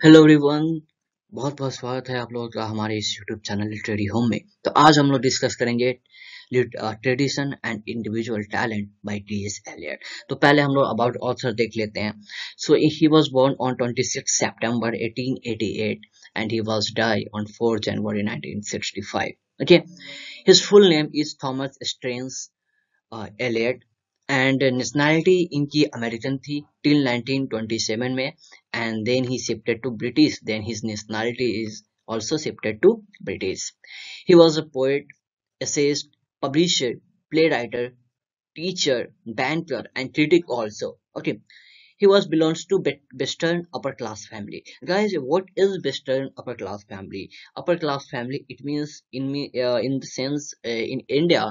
Hello everyone बहुत बहुत स्वागत है आप लोगों का हमारे इस यूट्यूब चैनल लिटरेरी होम में। तो आज हम लोग डिस्कस करेंगे tradition and individual talent by T S Eliot तो पहले हम लोग अबाउट ऑथर देख लेते हैं। So he was born on 26 September 1888 and he was die on 4 January 1965 okay his full name is Thomas Stearns Eliot and nationality इनकी American थी till 1927 में and then he shifted to British then his nationality is also shifted to British. He was a poet, essayist, publisher, playwright, teacher, banker, and critic also. Okay, he was belongs to western upper class family. Guys what is western upper class family? Upper class family it means in me uh, in the sense uh, in india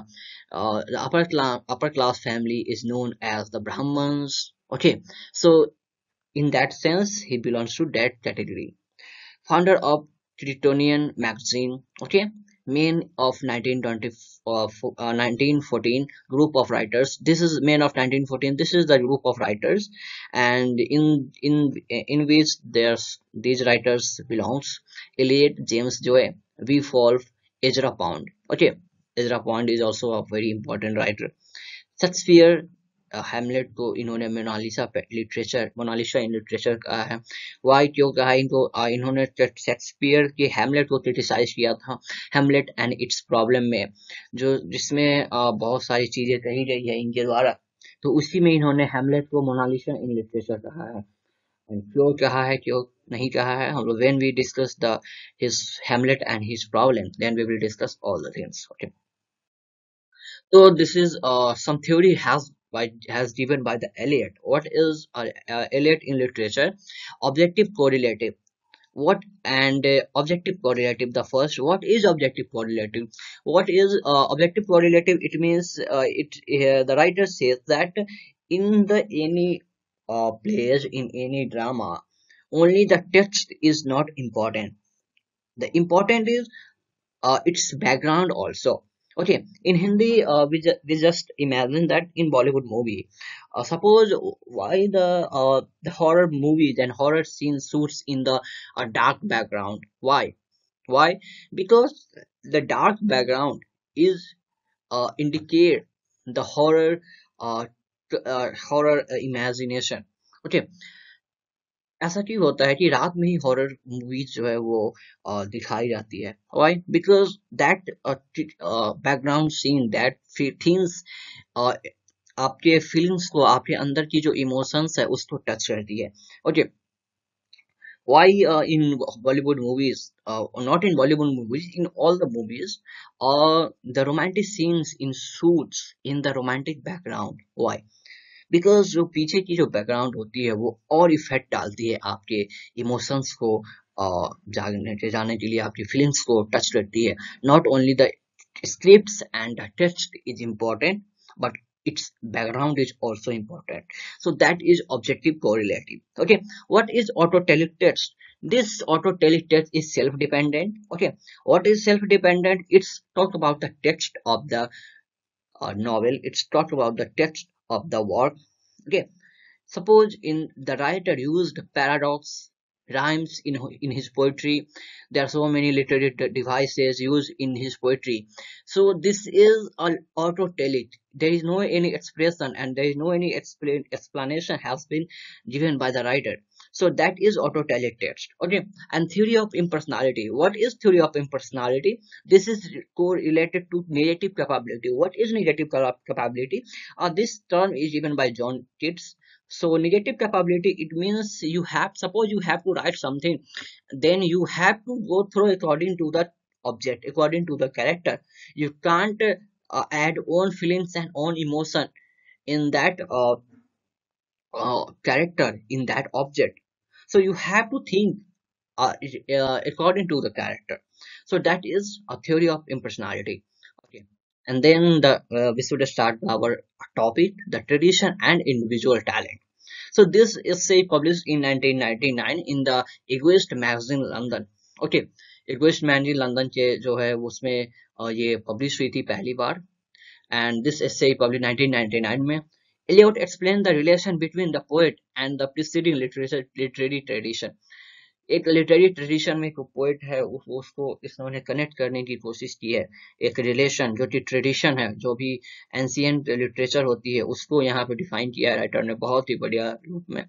uh, the upper class upper class family is known as the brahmans okay so in that sense he belongs to that category. Founder of Tritonian magazine. Okay main of 1920 uh, uh, 1914 group of writers. This is main of 1914 this is the group of writers. And in in in which there's these writers belongs. Eliot James Joy V. Wolfe Ezra Pound. Okay Ezra Pound is also a very important writer. Shakespeare Hamlet को इन्होंने Mona Lisa literature Mona Lisa in literature कहा है। Y क्यों कहा इनको इन्होंने Shakespeare के हेमलेट को क्रिटिसाइज किया था हेमलेट एंड इट्स प्रॉब्लम में जो जिसमें बहुत सारी चीज़ें कही गई है इनके द्वारा। तो उसी में इन्होंने हेमलेट को मोनालिसा इन लिटरेचर कहा है। क्यों कहा है क्यों नहीं कहा है हम लोग when we discuss the his Hamlet and his problem then we will discuss all the things okay this is uh, some theory has by has given by the Eliot. What is uh, uh, Eliot in literature? Objective correlative. What and uh, objective correlative? The first. What is objective correlative? What is uh, objective correlative? It means uh, it. Uh, the writer says that in the any plays in any drama, only the text is not important. The important is its background also okay in hindi uh, we, ju we just imagine that in bollywood movie uh, suppose why the uh, the horror movies and horror scene suits in the uh, dark background. Why? Why? Because the dark background is uh, indicate the horror uh, uh horror uh, imagination. Okay ऐसा क्यों होता है कि रात में ही horror movies जो है वो दिखाई जाती है why because that background scene that things आपके फीलिंग्स को आपके अंदर की जो इमोशंस है उसको टच करती है okay why uh, in bollywood movies uh, not in bollywood movies in all the movies uh, the romantic scenes in suits in the romantic background why because जो पीछे की जो बैकग्राउंड होती है वो और इफ़ेक्ट डालती है आपके इमोशंस को जागने जाने के लिए आपकी फीलिंग्स को टच करती है not only the scripts and text is important but its background is also important so that is objective correlative okay what is autotelic text this autotelic text is self-dependent okay what is self-dependent it's talk about the text of the uh, novel it's talk about the text of the work okay. Suppose in the writer used paradox rhymes in in his poetry. There are so many literary devices used in his poetry. So this is an autotelic. There is no any expression and there is no any explain, explanation has been given by the writer so that is autotelic text okay. And theory of impersonality. What is theory of impersonality? This is correlated to negative capability. What is negative capability? Uh, this term is given by john Keats. So negative capability it means you have suppose you have to write something then you have to go through according to the object according to the character. You can't uh, add own feelings and own emotion in that uh, uh, character in that object so you have to think uh, uh, according to the character so that is a theory of impersonality okay and then the uh, we should start our topic the tradition and individual talent so this essay published in 1999 in the egoist magazine london okay egoist magazine london के जो है उसमें ये publish हुई थी पहली बार and this essay published 1999 में Eliot explained the relation between the poet and the preceding literary tradition. एक लिटरेरी ट्रेडिशन में एक पोइट है उस, उसको इन्होंने कनेक्ट करने की कोशिश की है। एक रिलेशन जो कि ट्रेडिशन है जो भी एंशियंट लिटरेचर होती है उसको यहाँ पे डिफाइन किया है राइटर ने बहुत ही बढ़िया रूप में।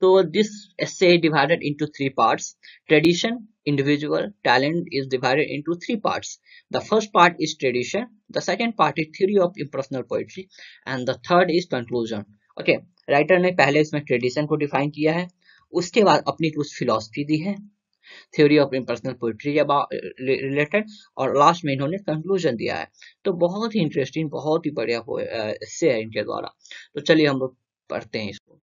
तो this essay divided into three parts tradition individual talent is divided into three parts. The first part is tradition the second part is theory of impersonal poetry and the third is conclusion. Okay writer ने पहले इसमें tradition को define किया है उसके बाद अपनी कुछ फिलोसफी दी है theory of impersonal poetry related और लास्ट में इन्होंने कंक्लूजन दिया है। तो बहुत ही इंटरेस्टिंग बहुत ही बढ़िया इससे है इनके द्वारा। तो चलिए हम लोग पढ़ते हैं इसको।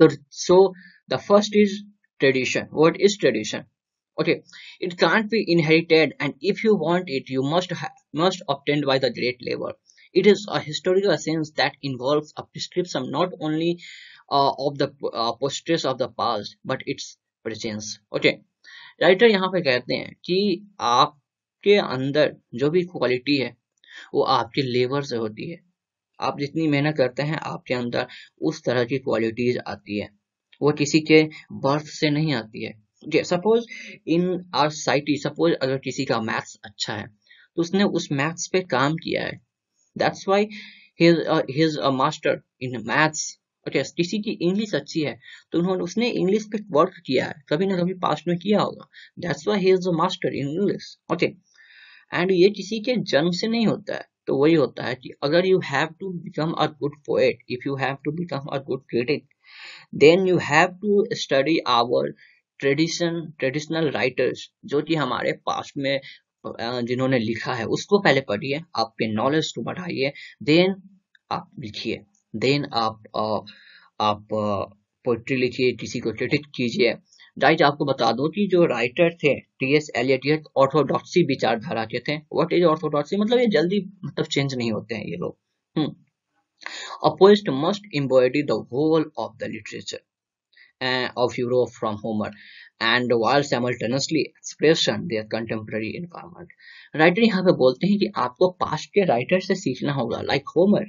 तो so the first is tradition what is tradition it can't be inherited, and if you want it, you must must obtained by the great labor. It is a historical sense that involves a prescription not only uh, of the uh, postures of the past but its presence okay. Writer यहाँ पे कहते हैं कि आपके अंदर जो भी quality है वो आपके लेबर से होती है। आप जितनी मेहनत करते हैं आपके अंदर उस तरह की क्वालिटीज आती है। वो किसी के बर्थ से नहीं आती है। Suppose in our society suppose अगर किसी का मैथ्स अच्छा है तो उसने उस मैथ्स पे काम किया है। That's why he is a master in maths okay किसी की इंग्लिश अच्छी है तो उन्होंने, उसने इंग्लिश पे वर्क किया है, कभी ना कभी पास्ट में किया होगा। That's why he is a master in English okay and ये किसी के जन्म से नहीं होता है तो वही होता है कि अगर you have to become a good poet if you have to become a good critic then you have to study our tradition traditional writers जो कि हमारे पास्ट में जिन्होंने लिखा है, उसको पहले पढ़िए, आपके नॉलेज को बढ़ाइए देन आप लिखिए। देन आप आ, आप पोइट्री लिखिए किसी को क्रिटिक कीजिए। राइट आपको बता दो कि जो राइटर थे टी एस एलियट ये ऑर्थोडॉक्सी विचारधारा के थे। व्हाट इज़ ऑर्थोडॉक्सी मतलब ये जल्दी मतलब चेंज नहीं होते हैं ये लोग। must embody the whole of the literature uh, of Europe from Homer and while simultaneously expression their contemporary environment. Writer यहाँ पे बोलते हैं कि आपको पास्ट के राइटर से सीखना होगा लाइक होमर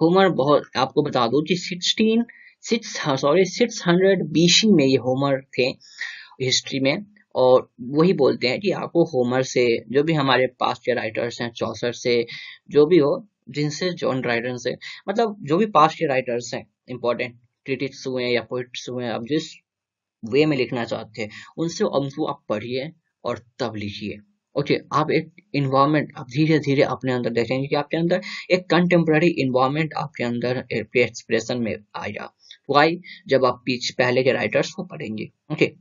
होमर बहुत, आपको बता दो कि sixteen six sorry six hundred BC में ये होमर थे हिस्ट्री में और वही बोलते हैं कि आपको होमर से, जो भी हमारे पास के राइटर्स हैं चौसर से, जो भी हो, जिनसे जॉन राइडन से मतलब जो भी पास के राइटर्स हैं इंपॉर्टेंट क्रिटिक्स हुए या पोइट्स हुए, आप जिस वे में लिखना चाहते हैं, उनसे, उनको आप पढ़िए और तब लिखिए। ओके okay, आप एक इन्वायरमेंट आप धीरे धीरे अपने अंदर देखेंगे कि आपके अंदर एक कंटेम्प्रेरी इन्वायरमेंट आपके अंदर एक्सप्रेशन में आएगा वाई जब आप पीछे पहले के राइटर्स को पढ़ेंगे। Okay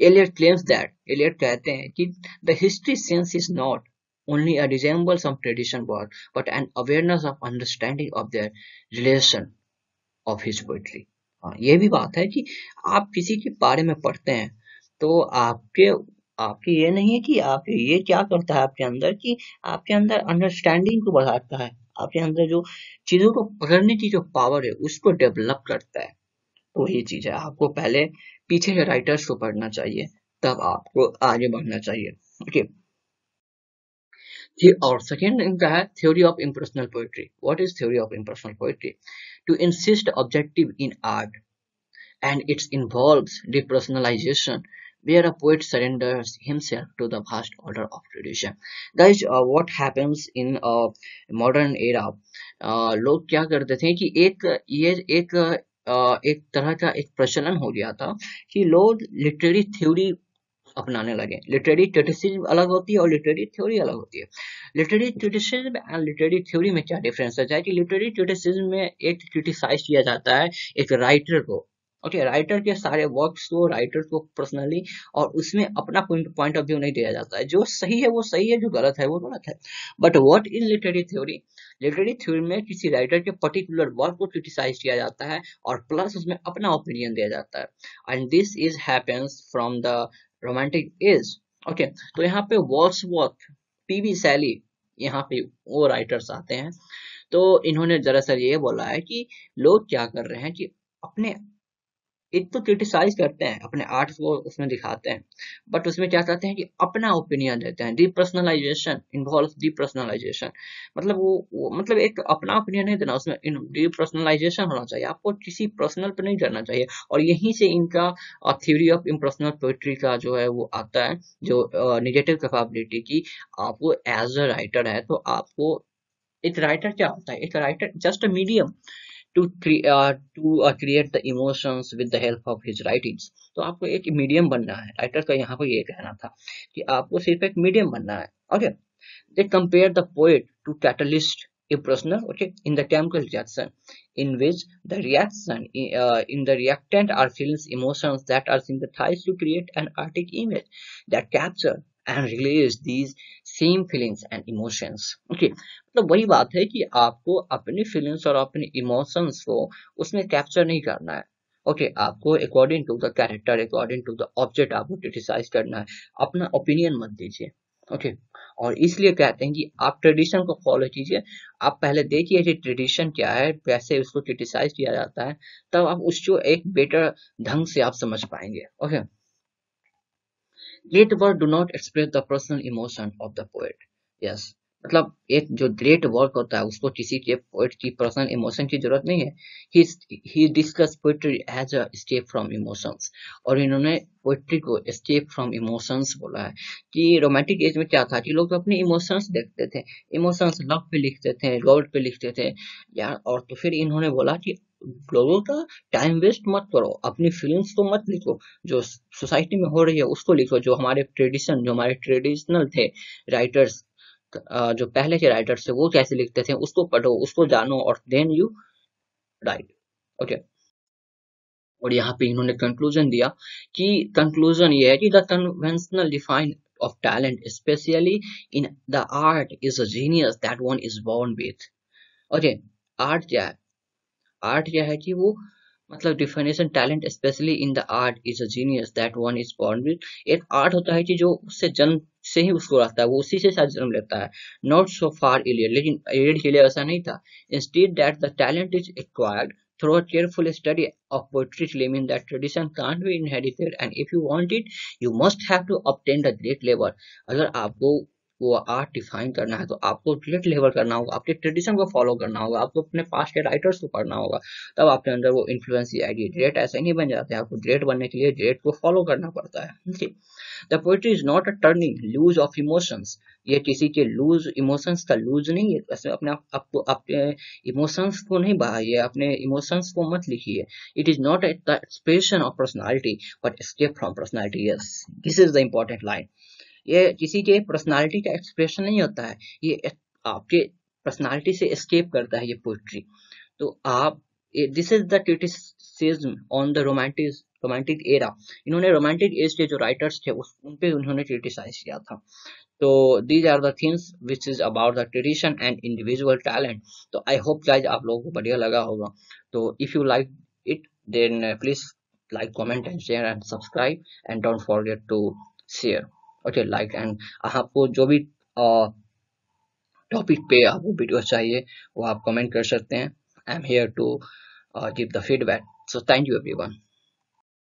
Eliot claims that Eliot कहते हैं कि the history sense is not only a resemble some tradition word but an awareness of understanding of their relation of his poetry ये भी बात है कि आप किसी के बारे में पढ़ते हैं तो आपके आपके ये नहीं है कि आप ये क्या करता है आपके अंदर कि आपके अंदर अंडरस्टैंडिंग को बढ़ाता है। आपके अंदर जो चीज़ों को पकड़ने की जो पावर है, उसको डेवलप करता है। ये चीज़ है। आपको पहले पीछे के राइटर्स को पढ़ना चाहिए, तब आपको आगे बढ़ना चाहिए। ओके और सेकेंड इनका है theory of impersonal poetry what is theory of impersonal poetry to insist objective in art and its involves depersonalization where a poet surrenders himself to the vast order of tradition. Guys, uh, what happens in a modern era? Uh, लोग क्या करते थे कि एक ये एक uh, एक तरह का एक प्रचलन हो गया था कि लोग लिटरेरी थ्योरी अपनाने लगे लिटरेरी क्रिटिसिज्म अलग होती है और लिटरेरी थ्योरी अलग होती है literary criticism and literary theory में क्या डिफरेंस है कि लिटरेरी क्रिटिसिज्म में एक क्रिटिसाइज किया जाता है एक राइटर को ओके okay, राइटर के सारे वर्क्स को राइटर को पर्सनली और उसमें अपना पॉइंट ऑफ़ व्यू नहीं दिया जाता है। जो सही है वो सही है जो गलत है वो गलत है but what is literary theory literary theory में किसी राइटर के पर्टिकुलर वर्क को क्रिटिसाइज किया जाता है और प्लस उसमें अपना ओपिनियन दिया जाता है। And this is happens from the romantic age okay तो यहाँ पे वॉल्स वर्क पीवी सैली यहाँ पे वो राइटर्स आते हैं। तो इन्होंने दरअसल ये बोला है कि लोग क्या कर रहे हैं कि अपने एक तो क्रिटिसाइज करते हैं अपने आर्ट को उसमें दिखाते हैं। बट उसमें क्या करते हैं कि अपना ओपिनियन देते हैं डीपर्सनलाइजेशन इन्वॉल्व डीपर्सनलाइजेशन मतलब वो, वो मतलब एक अपना ओपिनियन नहीं देना उसमें डीपर्सनलाइजेशन होना चाहिए। आपको किसी पर्सनल पे नहीं करना चाहिए। और यहीं से इनका थ्योरी ऑफ़ इम्पर्सनल पोइट्री का जो है वो आता है जो निगेटिव कैपेबिलिटी की आपको एज अ राइटर है तो आपको एक राइटर क्या होता है? एक writer just a medium to to create the emotions with the help of his writings तो आपको एक मीडियम बनना है राइटर का यहाँ पर ये कहना था कि आपको सिर्फ एक मीडियम बनना है okay they compare the poet to catalyst impersonal okay in the chemical reaction in which the reaction uh, in the reactant are feelings emotions that are synthesized to create an artistic image that capture and release these same feelings and emotions. Okay मतलब वही बात है कि आपको अपनी feelings और अपने emotions को उसमें कैप्चर नहीं करना है। ओके okay, आपको according to the character according to the object आपको क्रिटिसाइज करना है। अपना ओपिनियन मत दीजिए। Okay okay. और इसलिए कहते हैं कि आप ट्रेडिशन को फॉलो कीजिए। आप पहले देखिए कि ट्रेडिशन क्या है कैसे उसको क्रिटिसाइज किया जाता है। तब आप उसको एक बेटर ढंग से आप समझ पाएँगे। Okay great word do not express the personal emotion of the poet yes मतलब एक जो ग्रेट वर्क होता है, उसको किसी के पोइट की पर्सनल इमोशन की ज़रूरत नहीं है। He discuss poetry as a step from emotions और इन्होंने पोइट्री को स्टेप फ्रॉम इमोशंस बोला है। कि रोमांटिक एज में क्या था कि लोग अपने इमोशंस देखते थे। इमोशंस लव पे लिखते थे गॉड पे लिखते थे। या, और तो फिर इन्होंने बोला कि लोगों का टाइम वेस्ट मत करो। अपनी फीलिंग्स तो मत लिखो। जो सोसाइटी में हो रही है, उसको लिखो। जो हमारे ट्रेडिशन जो हमारे ट्रेडिशनल थे राइटर्स जो पहले के राइटर्स थे, वो कैसे लिखते थे, उसको पढ़ो, उसको जानो और देन यू राइट ओके और यहाँ पे इन्होंने कंक्लूजन दिया कि कंक्लूजन ये है कि the conventional define of talent specially in the art is a genius that one is born with okay art क्या है? आर्ट क्या है कि वो मतलब definition talent specially in the art is a genius that one is born with एक art होता है कि जो उससे जन्म से ही उसको रहता है, वो उसी से शायद जन्म लेता है। नॉट सो फार इलियर लेकिन एलियड के लिए ऐसा नहीं था। Instead that the talent is acquired through a careful study of poetry claiming that tradition can't be inherited, and if you want it, you must have to obtain the great level अगर आपको वो art define करना है तो आपको great level करना होगा, आपके ट्रेडिशन को फॉलो करना होगा, आपको अपने पास के राइटर्स को पढ़ना होगा, तब आपके अंदर वो इन्फ्लुएंस आएगी। ग्रेट ऐसे नहीं बन जाते, आपको ग्रेट बनने के लिए ग्रेट को फॉलो करना पड़ता है the poetry is not a turning loose of emotions ये किसी के लूज इमोशंस का लूज नहीं है वैसे अपने आपको अपने इमोशंस को नहीं बहाइए, अपने इमोशंस को मत लिखिए। It is not expression of personality but escape from personality yes this is the important line ये किसी के पर्सनालिटी का एक्सप्रेशन नहीं होता है, ये आपके पर्सनालिटी से एस्केप करता है ये पोइट्री तो आप this is the criticism on the romantic romantic era इन्होंने रोमांटिक एज के जो राइटर्स थे, उस, उन पे उन्होंने क्रिटिसाइज किया था. तो these are the things which is about the tradition and individual talent तो आई होप गाइज़ आप लोगों को बढ़िया लगा होगा. तो if you like it then please like and share and subscribe and and forget to to okay like and आपको जो भी टॉपिक पे आपको वीडियो चाहिए, वो आप कमेंट कर सकते हैं। I am here to give the feedback so thank you everyone